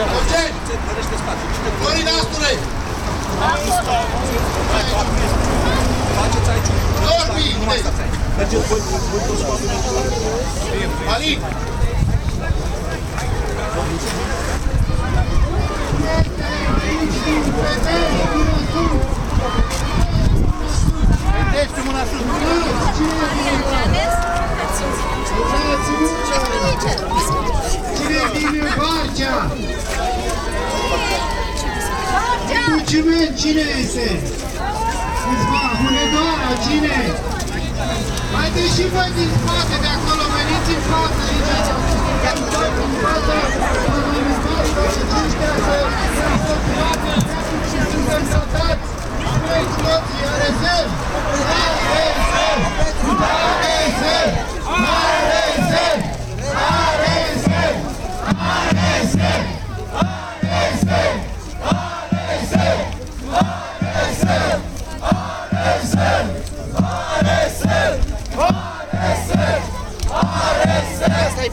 Eugen! Florin Asture! Norbi! Alin! Vedeți mâna sus! Cine vine Barcea? Duciment, cine este? Câțiva, Hunedoara, cine? Haideți și voi din spate de acolo, veniți în față aici. În față, aceștia să și suntem tratați. Noi toți, RSL! RSL! RSL!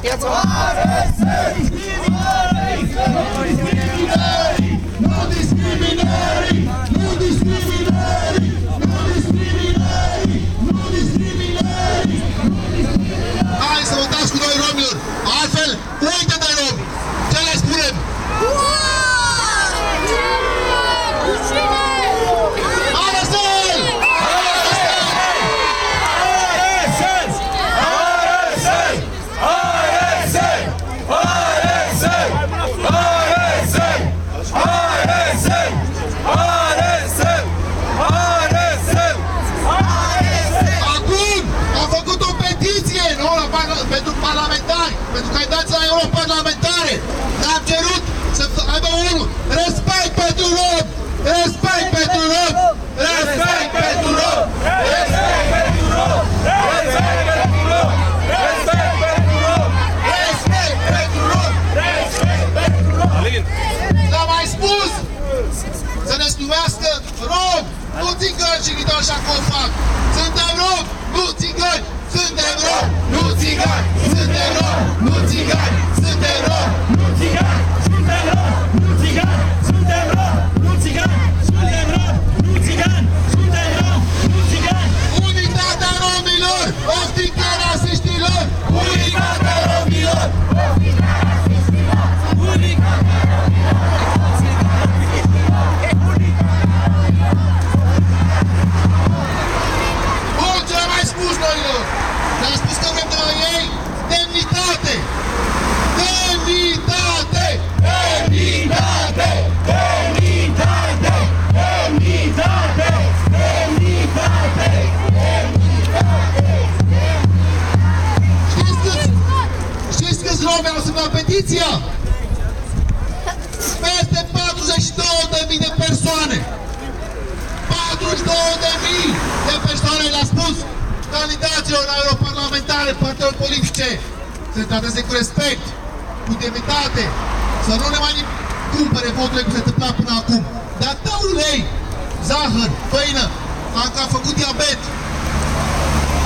Asta candidați la europarlamentare. Ne-am cerut să aibă unul. Respect pentru rom! Respect pentru rom! Respect pentru rom! Respect pentru rom! L-am mai spus! Să ne numească rom! Nu țigăni și ghidă așa cum fac! Suntem rom! Nu țigăni! Suntem rom! Nu țigăni! Suntem rom! Nu țigăni! Suntem partidelor politice, să trateze cu respect, cu demnitate, să nu ne mai cumpere voturile cum se întâmpla până acum. Dar dă ulei, zahăr, făină, am că a făcut diabet.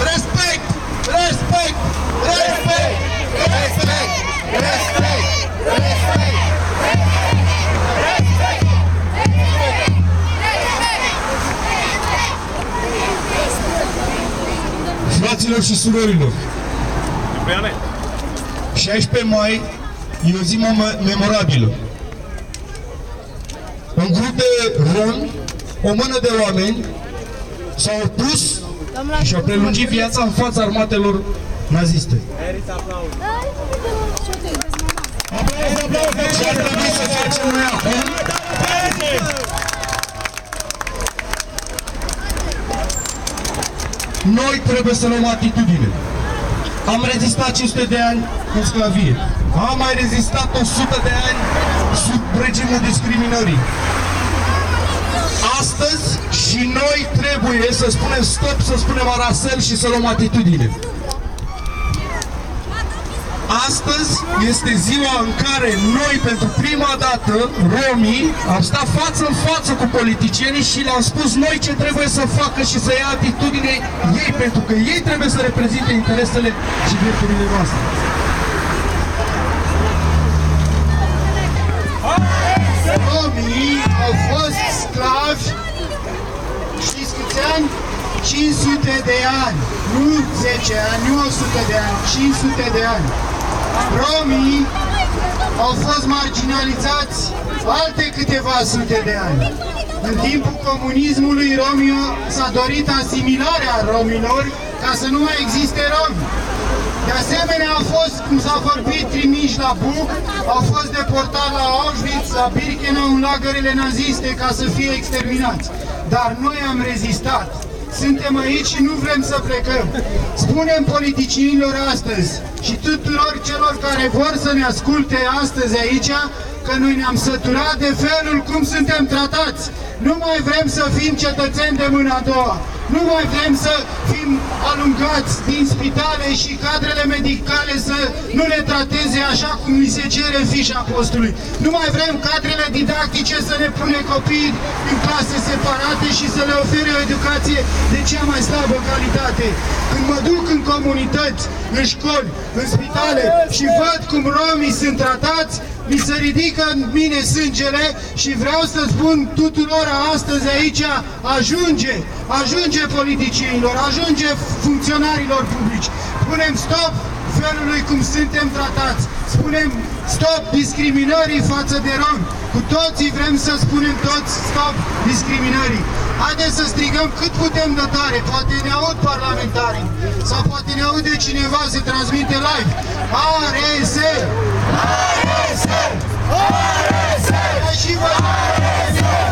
Respect! Respect! Respect! Respect! Respect! Respect! Fraților și surorilor, 16 mai e o zi mem- memorabilă. Un grup de romi, o mână de oameni, s-au opus și au prelungit viața în fața armatelor naziste. Ce ar trebui să facem noi acum? Noi trebuie să luăm atitudine. Am rezistat 500 de ani în sclavie. Am mai rezistat 100 de ani sub regimul discriminării. Astăzi și noi trebuie să spunem stop, să spunem arasel și să luăm atitudine astăzi este ziua în care noi, pentru prima dată, romii, am stat față în față cu politicienii și le-am spus noi ce trebuie să facă și să ia atitudine ei, pentru că ei trebuie să reprezinte interesele și drepturile noastre. Romii au fost sclavi, știți câți ani? 500 de ani, nu 10 ani, nu 100 de ani, 500 de ani. Romii au fost marginalizați alte câteva sute de ani. În timpul comunismului romii s-a dorit asimilarea romilor ca să nu mai existe romi. De asemenea, au fost, cum s-a vorbit, trimiși la Buc, au fost deportați la Auschwitz, la Birkenau, în lagărele naziste ca să fie exterminați. Dar noi am rezistat. Suntem aici și nu vrem să plecăm. Spunem politicienilor astăzi și tuturor celor care vor să ne asculte astăzi aici că noi ne-am săturat de felul cum suntem tratați. Nu mai vrem să fim cetățeni de mâna a doua. Nu mai vrem să fim alungați din spitale și cadrele medicale să nu le trateze așa cum li se cere în fișa postului. Nu mai vrem cadrele didactice să ne pune copiii în clase separate și să le ofere o educație de cea mai slabă calitate. Când mă duc în comunități, în școli, în spitale și văd cum romii sunt tratați, mi se ridică în mine sângele și vreau să spun tuturor astăzi aici, ajunge, ajunge politicienilor, ajunge funcționarilor publici. Spunem stop felului cum suntem tratați. Spunem stop discriminării față de romi. Cu toții vrem să spunem toți stop discriminării. Haideți să strigăm cât putem de tare, poate ne aud parlamentarii sau poate ne aude cineva, se transmite live. ARS! ARS! ARS! Și vă... Veniți! ARS!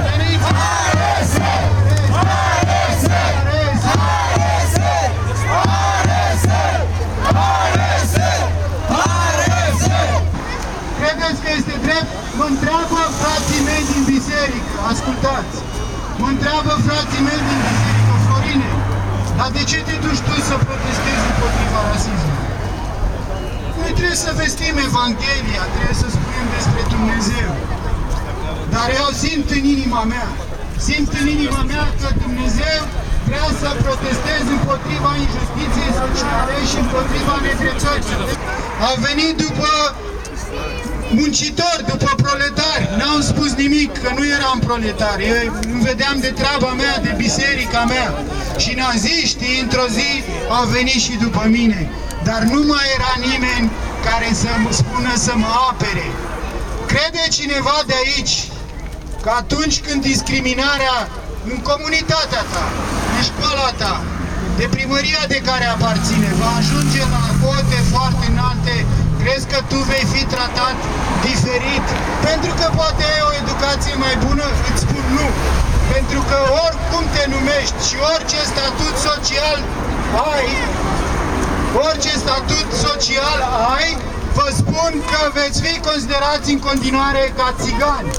Evanghelia, trebuie să spunem despre Dumnezeu. Dar eu simt în inima mea, simt în inima mea că Dumnezeu vrea să protestez împotriva injustiției sociale și împotriva nedreptății. Au venit după muncitori, după proletari. N-am spus nimic, că nu eram proletari. Eu îmi vedeam de treaba mea, de biserica mea. Și naziștii, într-o zi, au venit și după mine. Dar nu mai era nimeni care să mă spună să mă apere. Crede cineva de aici că atunci când discriminarea în comunitatea ta, în școala ta, de primăria de care aparține, va ajunge la cote foarte înalte, crezi că tu vei fi tratat diferit? Pentru că poate ai o educație mai bună? Îți spun nu. Pentru că oricum te numești și orice statut social ai, orice statut social ai, vă spun că veți fi considerați în continuare ca țigani.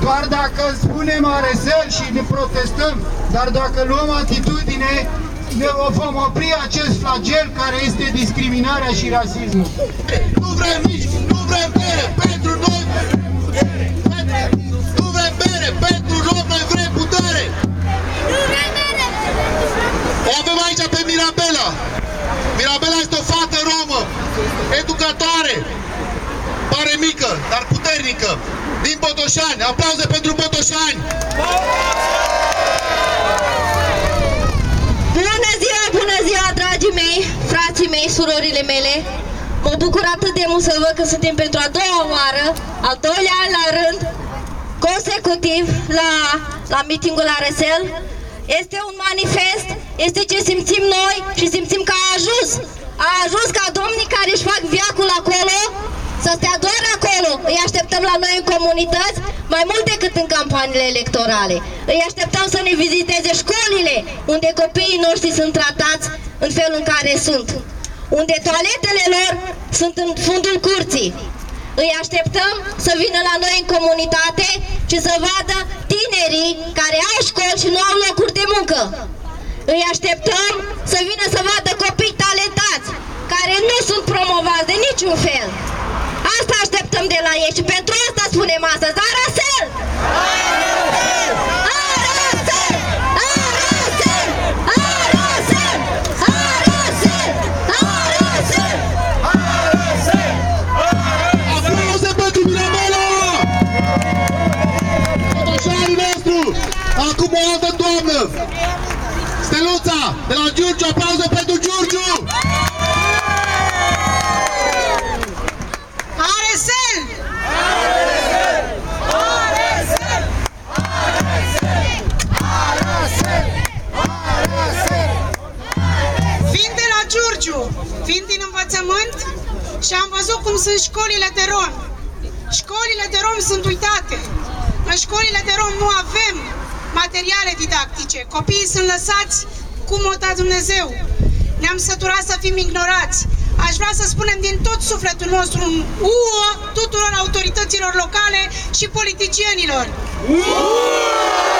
Doar dacă spunem aresel și ne protestăm, dar dacă luăm atitudine, ne vom opri acest flagel care este discriminarea și rasismul. Nu vrem nici, nu vrem bere, pentru noi, nu vrem bere, pentru noi noi vrem putere. O avem aici pe Mirabela. Mirabela este o fată romă, educatoare, pare mică, dar puternică, din Botoșani. Aplauze pentru Botoșani! Bună ziua, bună ziua, dragii mei, frații mei, surorile mele! Mă bucur atât de mult să văd că suntem pentru a doua oară, al doilea an la rând, consecutiv la, la mitingul Aresel. Este un manifest, este ce simțim noi și simțim că a ajuns. A ajuns ca domnii care își fac viacul acolo să stea doar acolo. Îi așteptăm la noi în comunități mai mult decât în campaniile electorale. Îi așteptăm să ne viziteze școlile unde copiii noștri sunt tratați în felul în care sunt. Unde toaletele lor sunt în fundul curții. Îi așteptăm să vină la noi în comunitate și să vadă tinerii care au școli și nu au locuri de muncă. Îi așteptăm să vină să vadă copii talentați, care nu sunt promovați de niciun fel. Asta așteptăm de la ei și pentru asta spunem astăzi, Arasel! Arasel! Arasel! De la Giurgiu, aplauze pentru Giurgiu! Aresel! Vin de la Giurgiu, vin din învățământ și am văzut cum sunt școlile de rom. Școlile de rom sunt uitate. În școlile de rom nu avem materiale didactice. Copiii sunt lăsați cum o da Dumnezeu. Ne-am săturat să fim ignorați. Aș vrea să spunem din tot sufletul nostru un uo tuturor autorităților locale și politicienilor. Nu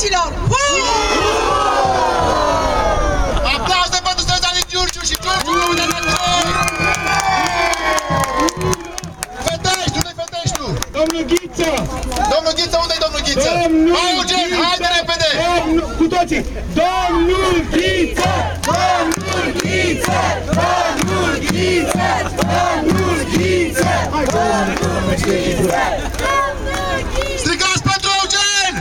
corupților! Uo! Aplauze pentru străza din Giurgiu și Giurgiu nu uite de noi! Fetești, unde fetești tu? Domnul Ghiță! Domnul Ghiță, unde e domnul Ghiță? Domnul Hai, Eugen, haide Ghiță! repede! Domnul, cu toții! Domnul Ghiță! Domnul Ghiță! Domnul Ghiță! Domnul Ghiță! Hai, domnul Ghiță! Strigați pentru Eugen!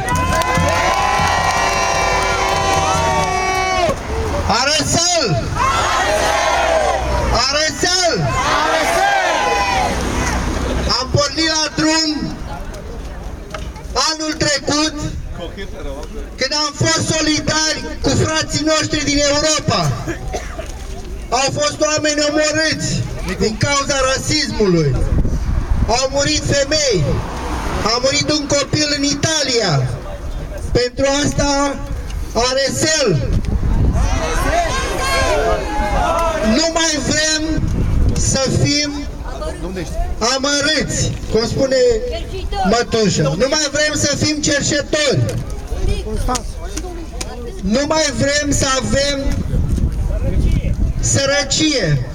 Aresel! Aresel! Am pornit la drum anul trecut când am fost solidari cu frații noștri din Europa. Au fost oameni omorâți din cauza rasismului. Au murit femei. A murit un copil în Italia. Pentru asta Aresel nu mai vrem să fim amărâți, cum spune mătușă. Nu mai vrem să fim cerșetori. Nu mai vrem să avem sărăcie.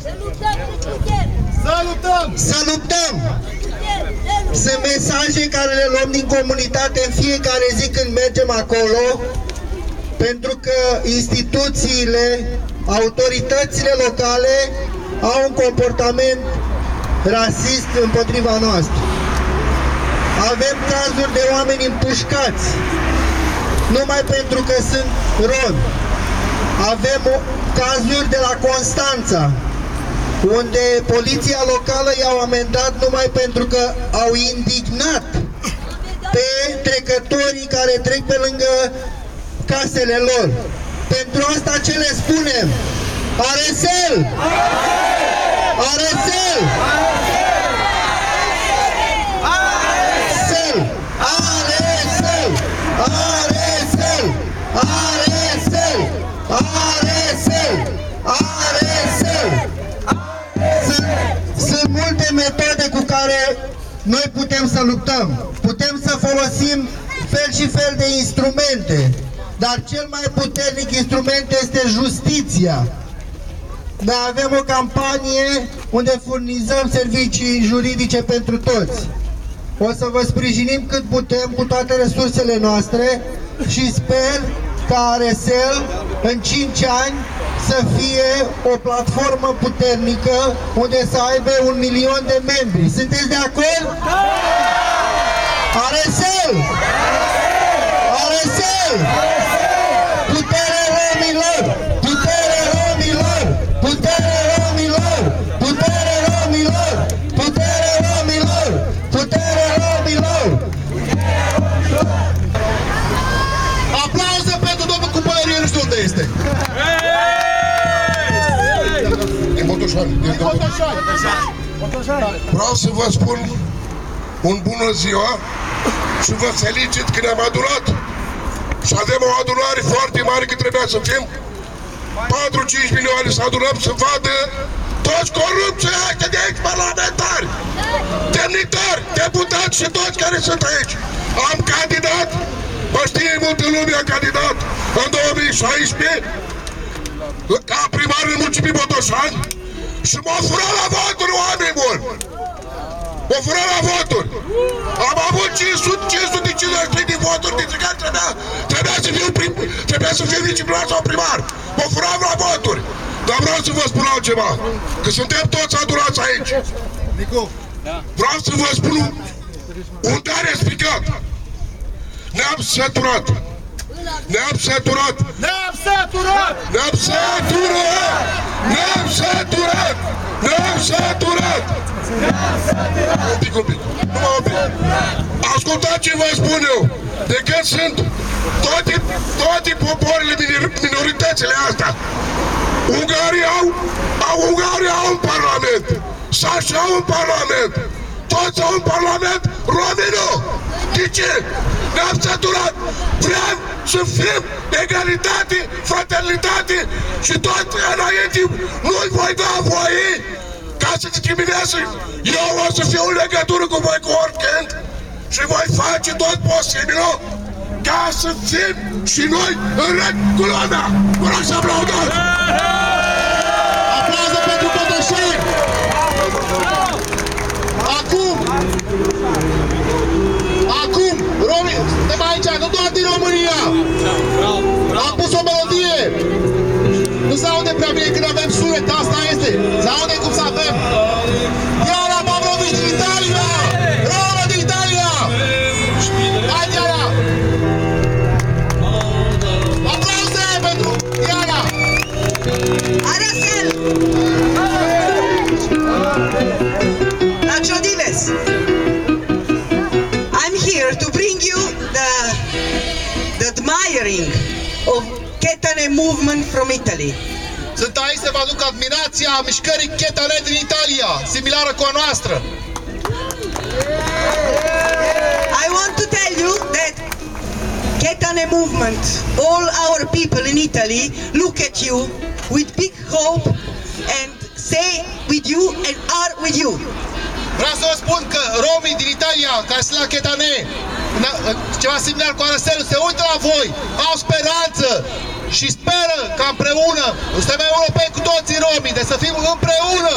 Să luptăm! Să luptăm! Sunt mesaje care le luăm din comunitate în fiecare zi când mergem acolo, pentru că instituțiile, autoritățile locale au un comportament rasist împotriva noastră. Avem cazuri de oameni împușcați, numai pentru că sunt romi. Avem o- cazuri de la Constanța, unde poliția locală i-au amendat numai pentru că au indignat pe trecătorii care trec pe lângă casele lor. Pentru asta ce le spunem? Aresel! Aresel! Aresel! Putem să luptăm. Putem să folosim fel și fel de instrumente, dar cel mai puternic instrument este justiția. Noi avem o campanie unde furnizăm servicii juridice pentru toți. O să vă sprijinim cât putem cu toate resursele noastre și sper ca Aresel în 5 ani să fie o platformă puternică unde să aibă un milion de membri. Sunteți de acord? Aresel! Aresel! Botoșani. Din Botoșani. Vreau să vă spun un bună ziua și vă felicit că ne-am adunat. Și avem o adunare foarte mare că trebuia să fim 4-5 milioane să adunăm să vadă toți corupții ăștia de aici parlamentari, demnitari, deputați și toți care sunt aici. Am candidat, mă știe multă lume, am candidat în 2016 ca primar în municipiul Botoșani și m-au furat la voturi, oameni buni! M-au furat la voturi! Am avut 500, 553 de voturi, dintre care trebuia, trebuia să fiu prim, trebuia să fiu viceprimar sau primar. M-au furat la voturi! Dar vreau să vă spun altceva, că suntem toți adorați aici. Vreau să vă spun un tare explicat. Ne-am săturat. Ne-am săturat. Ne-am săturat! Ne-am săturat! Ne-am săturat! Ne-am săturat! Un pic, un pic. Numai un pic. Ascultați ce vă spun eu. De când sunt toate, toate popoarele, minor- minoritățile astea. Ungarii au, au, Ungarii au un parlament. Sași au un parlament. Toți au un parlament. Romii nu. De ce? Ne-am săturat. Vrem să fim egalitate, fraternitate și tot înainte nu-i voi da voie ca să discrimineze. Eu o să fiu în legătură cu voi cu oricând și voi face tot posibilul ca să fim și noi în regulă mea. Vă rog să aplaudați! Aplauze pentru Botoșani! Acum! Acum! Romi, suntem aici, nu doar din România! Am pus o melodie! Nu se aude prea bine când avem sunet, asta este! Se aude cum să avem! Ketane movement from Italy. Sunt aici să vă aduc admirația mișcării Chetane din Italia, similară cu a noastră. I want to tell you that Ketane movement, all our people in Italy look at you with big hope and say with you and are with you. Vreau să vă spun că romii din Italia, care sunt la Chetane, în- în ceva similar cu Arăselul, se uită la voi, au speranță și speră ca împreună, suntem europeni cu toții romii, de să fim împreună.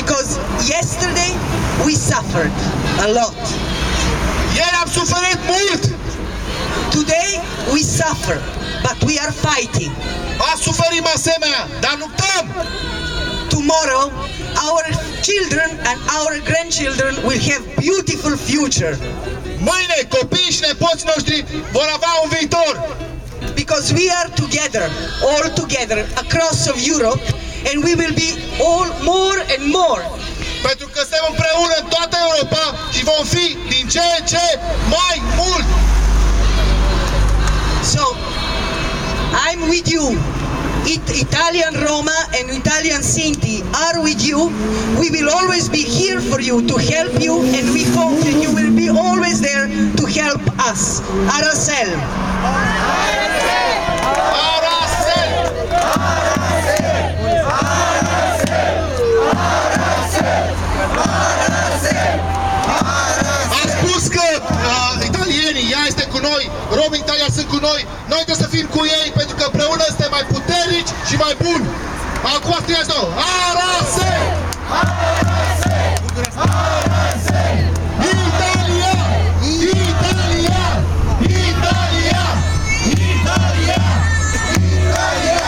Because yesterday we suffered a lot. Ieri am suferit mult, Today we suffer, but we are fighting. am suferit asemenea, dar luptăm. Tomorrow our children and our grandchildren will have beautiful future Mâine copiii și nepoții noștri vor avea un viitor. Because we are together, all together across of Europe and we will be all more and more. Pentru că suntem împreună în toată Europa și vom fi din ce în ce mai mult. So I'm with you. It, Italian Roma and Italian Sinti are with you. We will always be here for you to help you, and we hope that you will be always there to help us. Aracel. Romii Italia sunt cu noi, noi trebuie să fim cu ei pentru că împreună suntem mai puternici și mai buni. Acum strigați nou, Arase! Italia! Italia! Italia! Italia!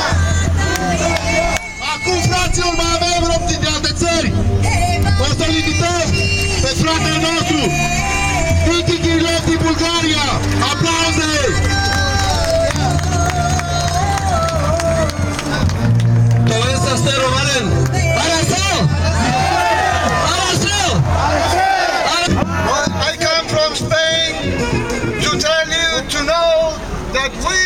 Acum, fraților, mai avem rom din alte țări. O să-l invităm pe fratele nostru, Vicky Kirilov din Bulgaria. Aplauze! Brasil! Brasil! Brasil! I come from Spain to tell you to know that we